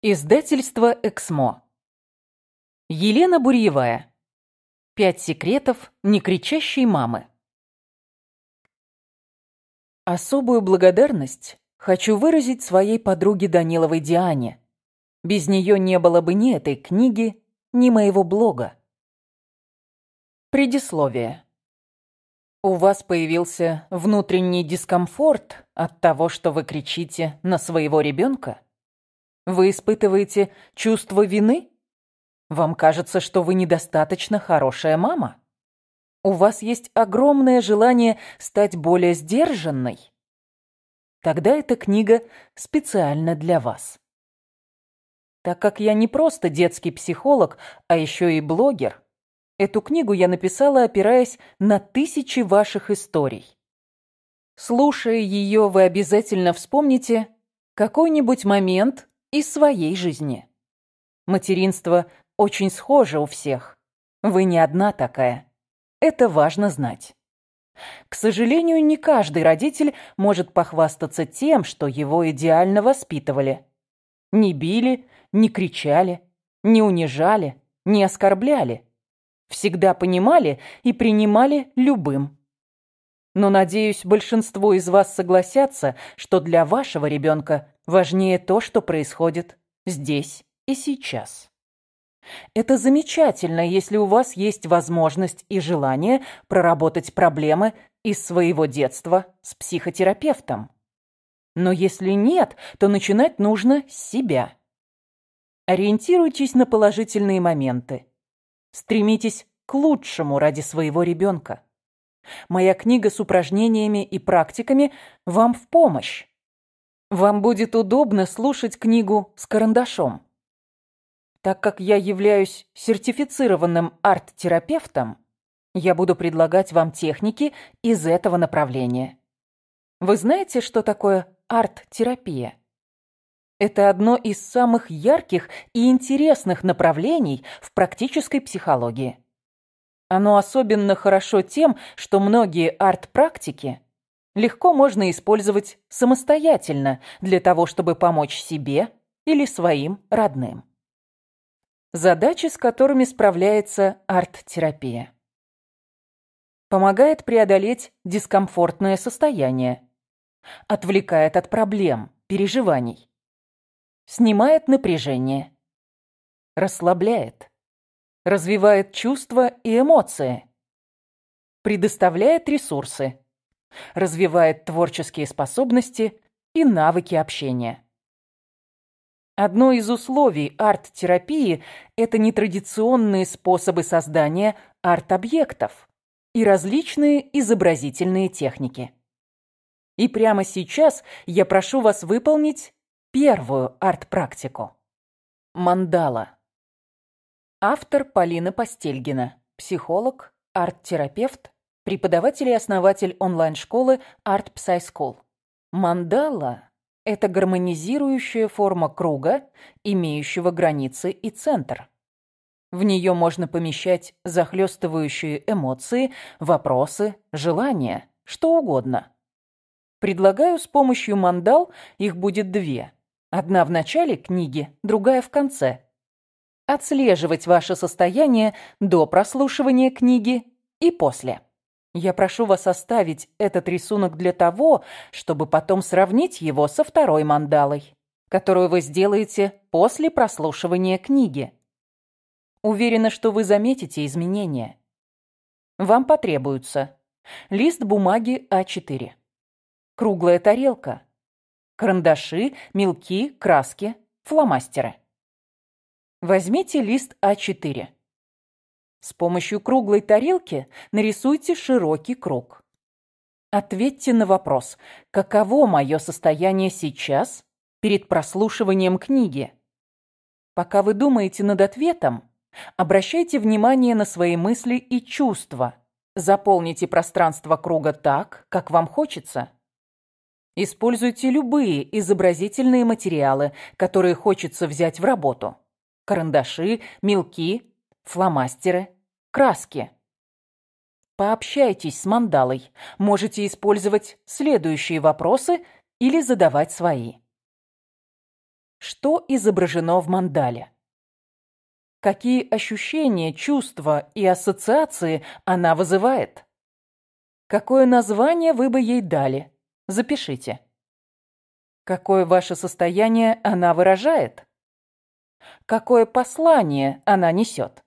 Издательство «Эксмо». Елена Бурьевая. Пять секретов некричащей мамы. Особую благодарность хочу выразить своей подруге Даниловой Диане. Без нее не было бы ни этой книги, ни моего блога. Предисловие. У вас появился внутренний дискомфорт от того, что вы кричите на своего ребенка? Вы испытываете чувство вины? Вам кажется, что вы недостаточно хорошая мама? У вас есть огромное желание стать более сдержанной? Тогда эта книга специально для вас. Так как я не просто детский психолог, а еще и блогер, эту книгу я написала, опираясь на тысячи ваших историй. Слушая ее, вы обязательно вспомните какой-нибудь момент, из своей жизни. Материнство очень схоже у всех. Вы не одна такая. Это важно знать. К сожалению, не каждый родитель может похвастаться тем, что его идеально воспитывали. Не били, не кричали, не унижали, не оскорбляли. Всегда понимали и принимали любым. Но, надеюсь, большинство из вас согласятся, что для вашего ребенка Важнее то, что происходит здесь и сейчас. Это замечательно, если у вас есть возможность и желание проработать проблемы из своего детства с психотерапевтом. Но если нет, то начинать нужно с себя. Ориентируйтесь на положительные моменты. Стремитесь к лучшему ради своего ребенка. Моя книга с упражнениями и практиками вам в помощь. Вам будет удобно слушать книгу с карандашом. Так как я являюсь сертифицированным арт-терапевтом, я буду предлагать вам техники из этого направления. Вы знаете, что такое арт-терапия? Это одно из самых ярких и интересных направлений в практической психологии. Оно особенно хорошо тем, что многие арт-практики – легко можно использовать самостоятельно для того, чтобы помочь себе или своим родным. Задачи, с которыми справляется арт-терапия. Помогает преодолеть дискомфортное состояние. Отвлекает от проблем, переживаний. Снимает напряжение. Расслабляет. Развивает чувства и эмоции. Предоставляет ресурсы развивает творческие способности и навыки общения. Одно из условий арт-терапии – это нетрадиционные способы создания арт-объектов и различные изобразительные техники. И прямо сейчас я прошу вас выполнить первую арт-практику. Мандала. Автор Полина Постельгина, психолог, арт-терапевт, преподаватель и основатель онлайн-школы Art Psy School. Мандала – это гармонизирующая форма круга, имеющего границы и центр. В нее можно помещать захлестывающие эмоции, вопросы, желания, что угодно. Предлагаю с помощью мандал, их будет две. Одна в начале книги, другая в конце. Отслеживать ваше состояние до прослушивания книги и после. Я прошу вас оставить этот рисунок для того, чтобы потом сравнить его со второй мандалой, которую вы сделаете после прослушивания книги. Уверена, что вы заметите изменения. Вам потребуется лист бумаги А4, круглая тарелка, карандаши, мелки, краски, фломастеры. Возьмите лист А4 с помощью круглой тарелки нарисуйте широкий круг. Ответьте на вопрос, каково мое состояние сейчас перед прослушиванием книги. Пока вы думаете над ответом, обращайте внимание на свои мысли и чувства. Заполните пространство круга так, как вам хочется. Используйте любые изобразительные материалы, которые хочется взять в работу. Карандаши, мелки, фломастеры, краски. Пообщайтесь с мандалой. Можете использовать следующие вопросы или задавать свои. что изображено в мандале. Какие ощущения, чувства и ассоциации она вызывает? Какое название вы бы ей дали? Запишите. Какое ваше состояние она выражает? Какое послание она несет?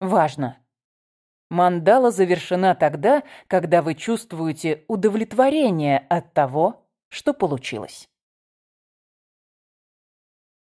Важно. Мандала завершена тогда, когда вы чувствуете удовлетворение от того, что получилось.